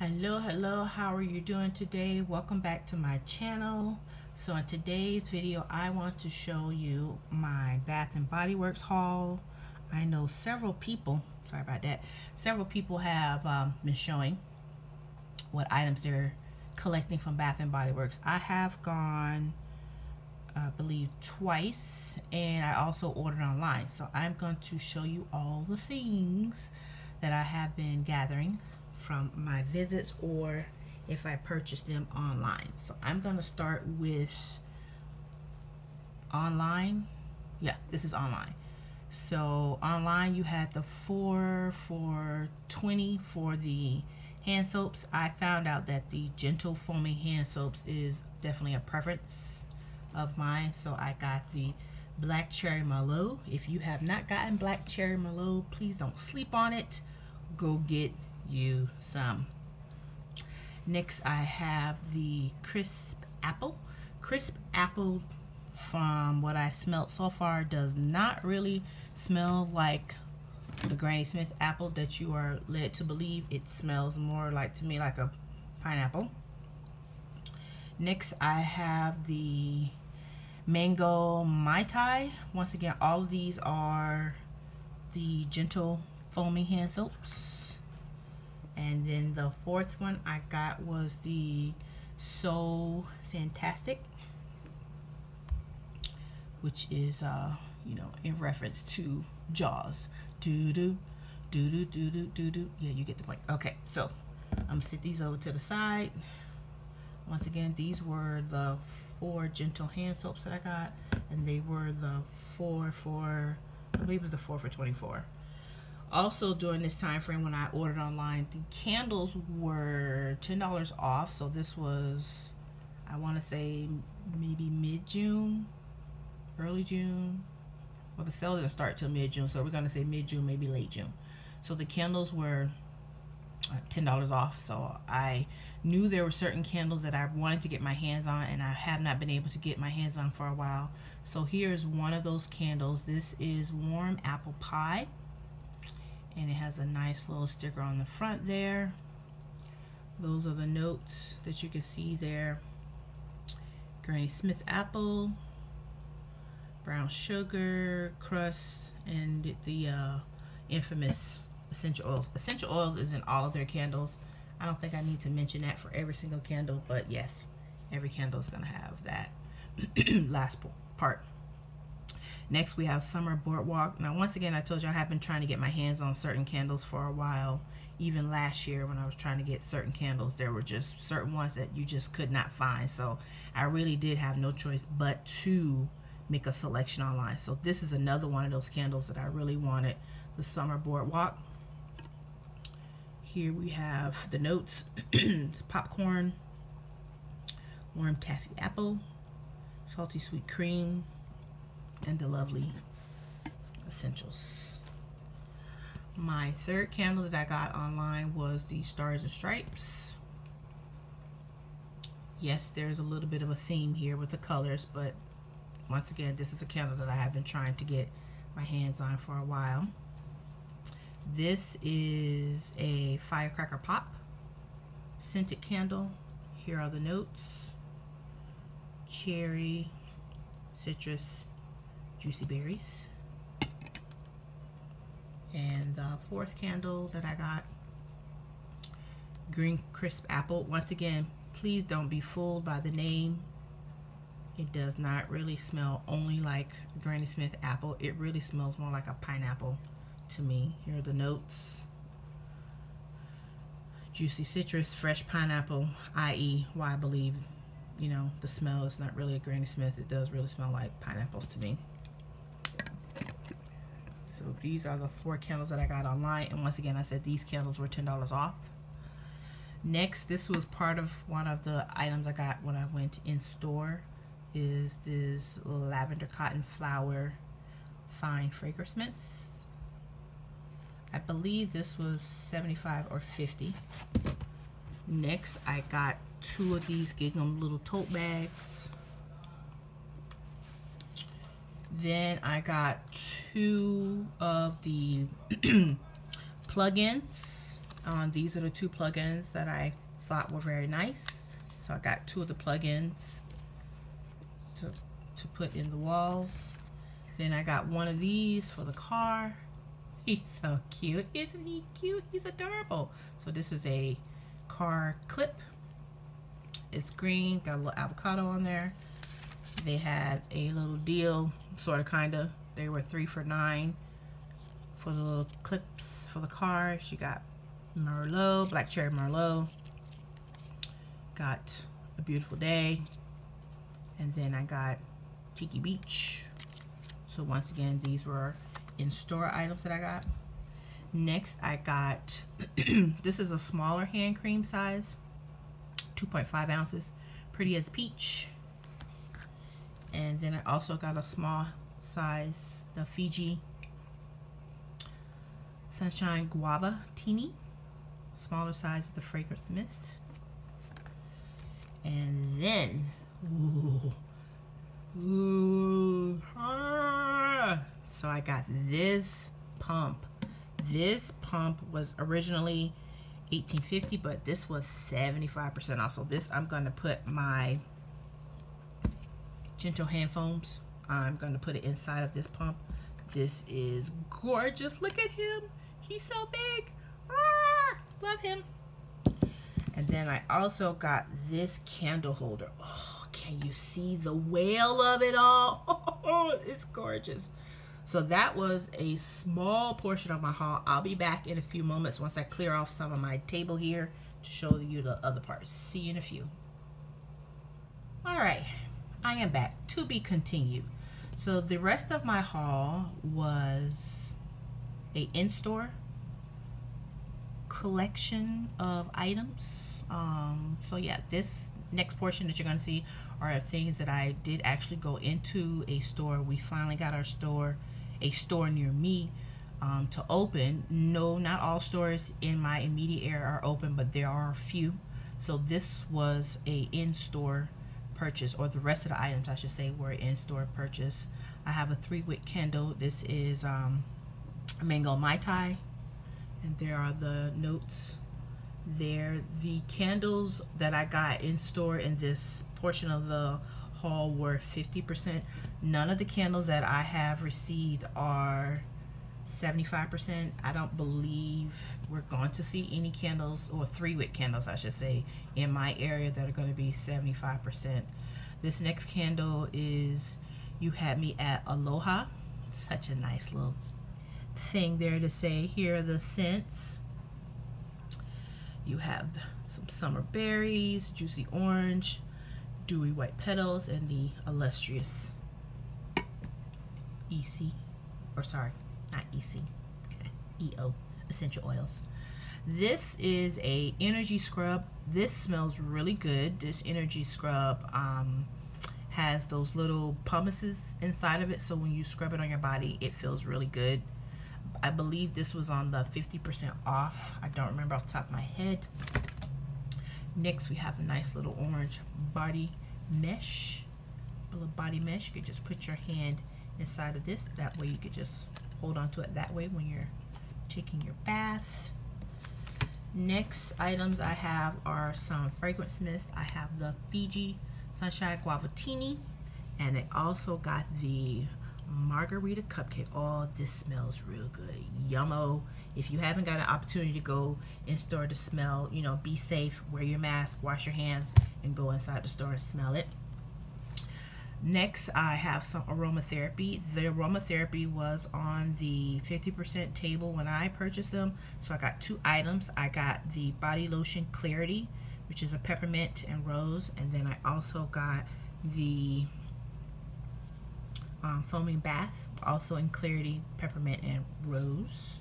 hello hello how are you doing today? Welcome back to my channel. So in today's video I want to show you my Bath and Body Works haul. I know several people sorry about that several people have um, been showing what items they're collecting from Bath and Body Works. I have gone I believe twice and I also ordered online. So I'm going to show you all the things that I have been gathering from my visits or if I purchase them online. So I'm going to start with online. Yeah, this is online. So online you had the 4 for 20 for the hand soaps. I found out that the gentle foaming hand soaps is definitely a preference of mine. So I got the black cherry merlot. If you have not gotten black cherry merlot, please don't sleep on it. Go get you some. Next, I have the crisp apple. Crisp apple, from what I smelt so far, does not really smell like the Granny Smith apple that you are led to believe. It smells more like, to me, like a pineapple. Next, I have the mango mai tai. Once again, all of these are the gentle foaming hand soaps and then the fourth one I got was the So Fantastic, which is, uh, you know, in reference to Jaws. Do do do do do do do do. Yeah, you get the point. Okay, so I'm gonna sit these over to the side. Once again, these were the four gentle hand soaps that I got, and they were the four for, I believe it was the four for 24 also during this time frame when I ordered online the candles were ten dollars off. So this was I want to say maybe mid-June early June. Well the sale didn't start till mid-June so we're gonna say mid-June maybe late June. So the candles were uh, ten dollars off. So I knew there were certain candles that I wanted to get my hands on and I have not been able to get my hands on for a while. So here's one of those candles. This is warm apple pie and it has a nice little sticker on the front there. Those are the notes that you can see there. Granny Smith apple brown sugar crust and the uh, infamous essential oils. Essential oils is in all of their candles. I don't think I need to mention that for every single candle but yes every candle is gonna have that last part Next, we have Summer Boardwalk. Now, once again, I told you I have been trying to get my hands on certain candles for a while. Even last year when I was trying to get certain candles, there were just certain ones that you just could not find. So I really did have no choice but to make a selection online. So this is another one of those candles that I really wanted, the Summer Boardwalk. Here we have the notes, popcorn, warm taffy apple, salty sweet cream, and the lovely essentials. My third candle that I got online was the Stars and Stripes. Yes, there's a little bit of a theme here with the colors, but once again, this is a candle that I have been trying to get my hands on for a while. This is a Firecracker Pop scented candle. Here are the notes. Cherry, citrus, juicy berries. And the fourth candle that I got, green crisp apple. Once again, please don't be fooled by the name. It does not really smell only like Granny Smith apple. It really smells more like a pineapple to me. Here are the notes. Juicy citrus, fresh pineapple, i.e. why I believe, you know, the smell is not really a Granny Smith. It does really smell like pineapples to me. So these are the four candles that I got online. And once again, I said these candles were $10 off. Next, this was part of one of the items I got when I went in store is this lavender cotton flower fine fragrance mints. I believe this was 75 or 50. Next, I got two of these Gingham little tote bags. Then I got two of the plugins. Um, these are the two plugins that I thought were very nice. So I got two of the plugins to, to put in the walls. Then I got one of these for the car. He's so cute. Isn't he cute? He's adorable. So this is a car clip. It's green, got a little avocado on there. They had a little deal, sort of, kind of. They were three for nine for the little clips for the car. She got Merlot, Black Cherry Merlot. Got A Beautiful Day. And then I got Tiki Beach. So once again, these were in-store items that I got. Next, I got, this is a smaller hand cream size, 2.5 ounces, pretty as peach. And then I also got a small size, the Fiji Sunshine Guava Teeny, smaller size of the fragrance mist. And then, ooh, ooh, ah, so I got this pump. This pump was originally 1850 but this was 75% off. So this I'm to put my gentle hand foams. I'm going to put it inside of this pump. This is gorgeous. Look at him. He's so big. Ah, love him. And then I also got this candle holder. Oh, can you see the whale of it all? Oh, it's gorgeous. So that was a small portion of my haul. I'll be back in a few moments once I clear off some of my table here to show you the other parts. See you in a few. All right, I am back to be continued. So the rest of my haul was a in-store collection of items. Um, so yeah, this next portion that you're going to see are things that I did actually go into a store. We finally got our store a store near me um, to open. No, not all stores in my immediate area are open, but there are a few. So this was a in-store purchase, or the rest of the items I should say were in-store purchase. I have a three-wick candle. This is um, mango mai tai, and there are the notes there. The candles that I got in store in this portion of the haul were 50%. None of the candles that I have received are 75%. I don't believe we're going to see any candles, or three wick candles, I should say, in my area that are going to be 75%. This next candle is You Had Me at Aloha. Such a nice little thing there to say. Here are the scents. You have some summer berries, juicy orange, dewy white petals and the illustrious EC, or sorry, not EC, EO, essential oils. This is a energy scrub. This smells really good. This energy scrub um, has those little pumices inside of it, so when you scrub it on your body, it feels really good. I believe this was on the 50% off. I don't remember off the top of my head. Next, we have a nice little orange body mesh, a little body mesh. You could just put your hand inside of this. That way you could just hold on to it that way when you're taking your bath. Next items I have are some fragrance mist. I have the Fiji Sunshine Guavatini and I also got the margarita cupcake. Oh, this smells real good. Yummo. If you haven't got an opportunity to go in store to smell, you know, be safe, wear your mask, wash your hands, and go inside the store and smell it. Next, I have some aromatherapy. The aromatherapy was on the 50% table when I purchased them. So I got two items. I got the body lotion Clarity, which is a peppermint and rose. And then I also got the um, foaming bath, also in Clarity, peppermint and rose.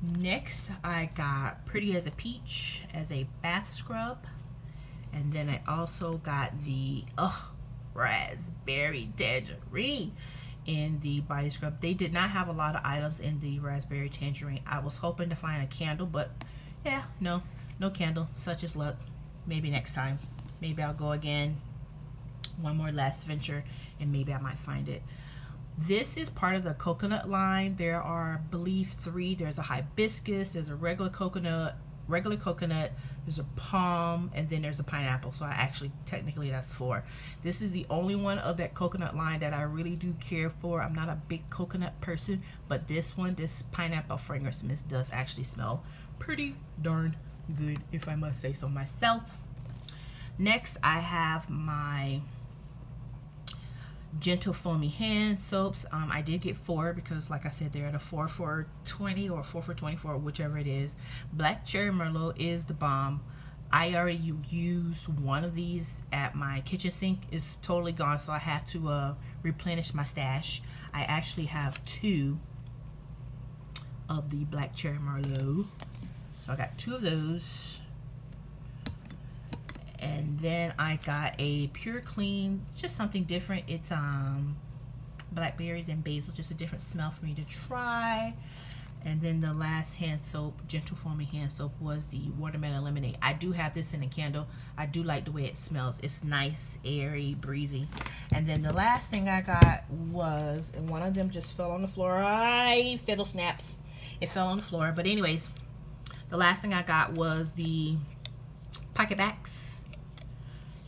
Next, I got Pretty as a Peach as a bath scrub. And then I also got the ugh, raspberry tangerine in the body scrub. They did not have a lot of items in the raspberry tangerine. I was hoping to find a candle, but yeah, no, no candle. Such is luck. Maybe next time. Maybe I'll go again. One more last venture, and maybe I might find it. This is part of the coconut line. There are, I believe, three. There's a hibiscus, there's a regular coconut, regular coconut, there's a palm, and then there's a pineapple. So I actually, technically, that's four. This is the only one of that coconut line that I really do care for. I'm not a big coconut person, but this one, this pineapple fragrance mist does actually smell pretty darn good, if I must say so myself. Next, I have my gentle foamy hand soaps. Um, i did get four because like i said they're at a four for 20 or four for 24 whichever it is. Black cherry merlot is the bomb. I already used one of these at my kitchen sink. It's totally gone so i have to uh, replenish my stash. I actually have two of the black cherry merlot. So i got two of those and then I got a pure clean just something different. It's um blackberries and basil just a different smell for me to try. And then the last hand soap gentle foaming hand soap was the watermelon lemonade. I do have this in a candle. I do like the way it smells. It's nice airy breezy. And then the last thing I got was and one of them just fell on the floor. I fiddle snaps. It fell on the floor. But anyways the last thing I got was the PocketBacs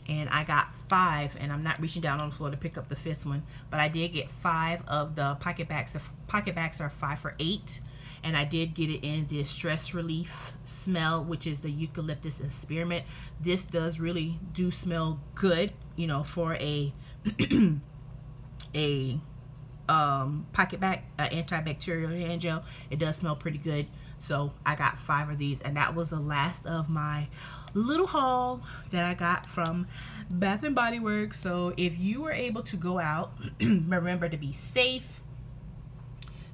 and I got five and I'm not reaching down on the floor to pick up the fifth one but I did get five of the PocketBacs the PocketBacs are five for eight and I did get it in the stress relief smell which is the eucalyptus and spearmint this does really do smell good you know for a a um, PocketBac uh, antibacterial hand gel. It does smell pretty good so I got five of these and that was the last of my little haul that I got from Bath and Body Works. So if you were able to go out, remember to be safe,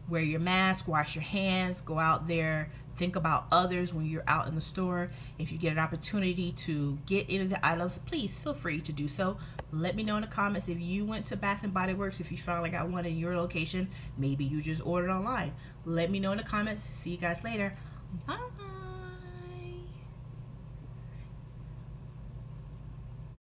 wear your mask, wash your hands, go out there, think about others when you're out in the store. If you get an opportunity to get into the items, please feel free to do so. Let me know in the comments if you went to Bath and Body Works, if you finally got one in your location. Maybe you just ordered online. Let me know in the comments. See you guys later. Bye.